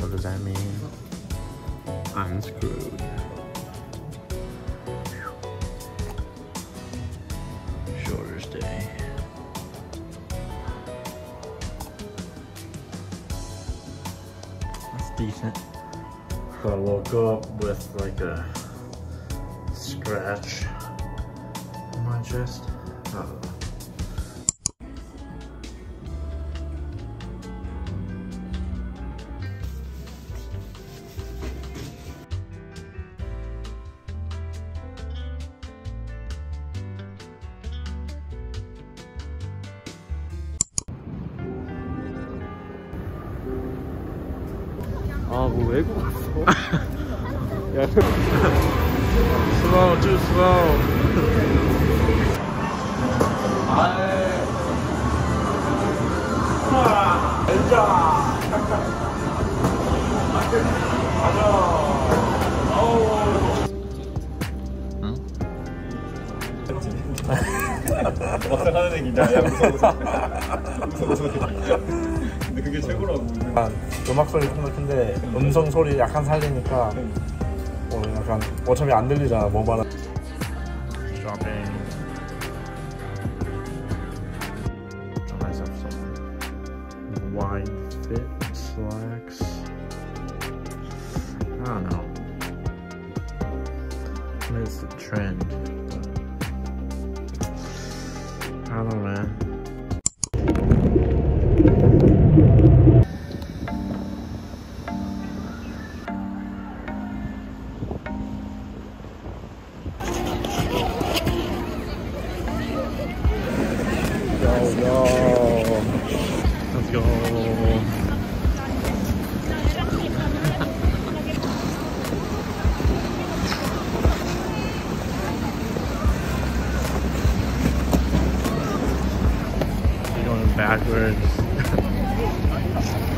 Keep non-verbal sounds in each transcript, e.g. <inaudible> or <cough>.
What does that mean? I'm screwed. Shortest day. That's decent. So I woke up with like a scratch on my chest. Uh -oh. 아뭐 외국 왔어? 야 슬라우 쭉슬아아 가자 아 하는 얘기냐 야 무서워 무서워 그게 최고라고. 약간 음악 소리 좀 큰데 음성 소리 약간 살리니까 어, 약간 어차피 안 들리잖아 뭐 말하. 쇼핑. wide fit slacks. I don't know. I mean, it's the trend. I don't know, man. go. <laughs> going backwards. <laughs>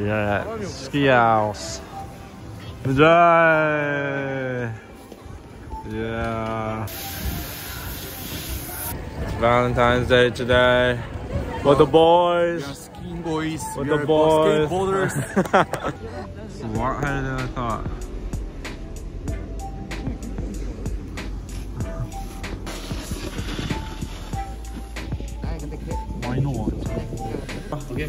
Yeah, ski house. Yeah. Yeah. Valentine's Day today. for the boys. We are skiing boys. With the boys. Skateboarders. <laughs> so what than I thought? Why not? Okay.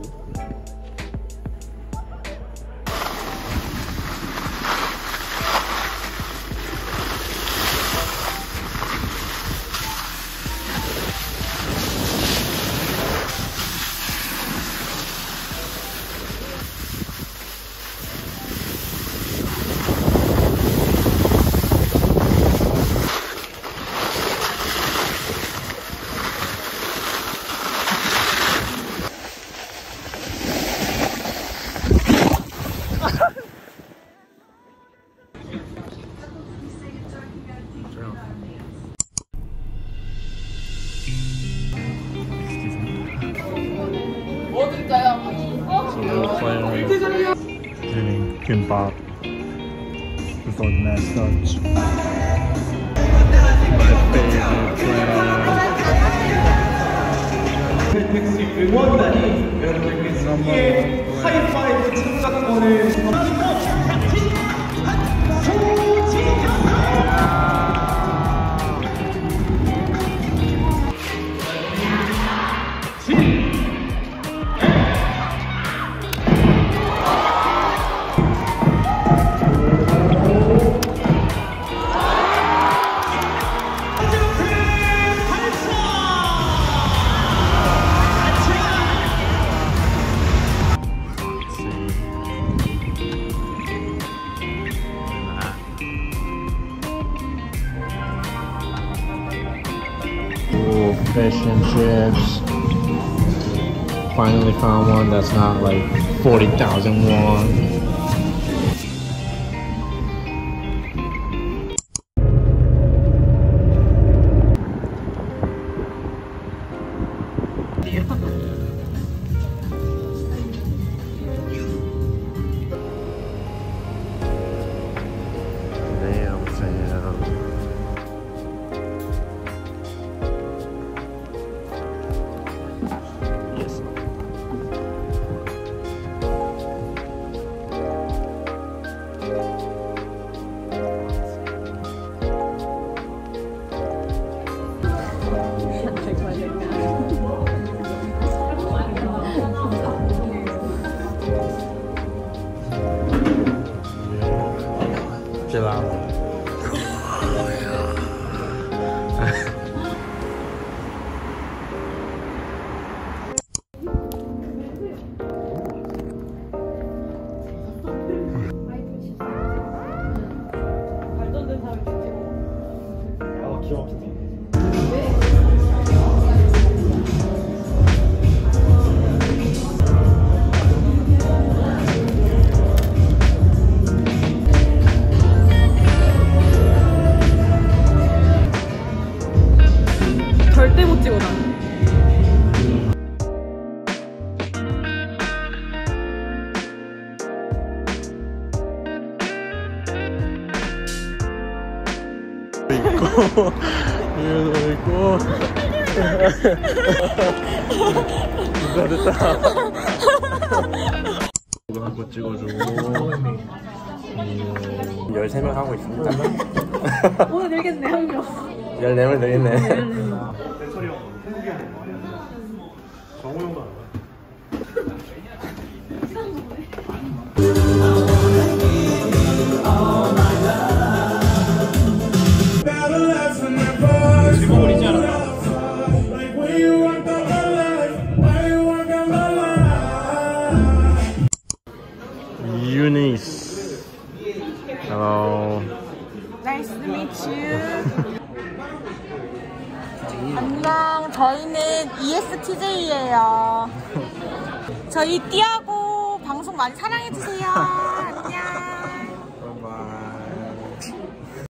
broken bottle with like mascots. My favorite fish and chips. Finally found one that's not like 40,000 won. দেওয়া 있고 이거도 있고 됐다 됐다 이거 한번 찍어줘 13명 하고 있습니다 오늘 늘겠네 한명 14명 늘겠네 정우 형도 Hello. Nice to meet you. <laughs> 안녕. 저희는 ESTJ예요. 저희 띠하고 방송 많이 사랑해주세요.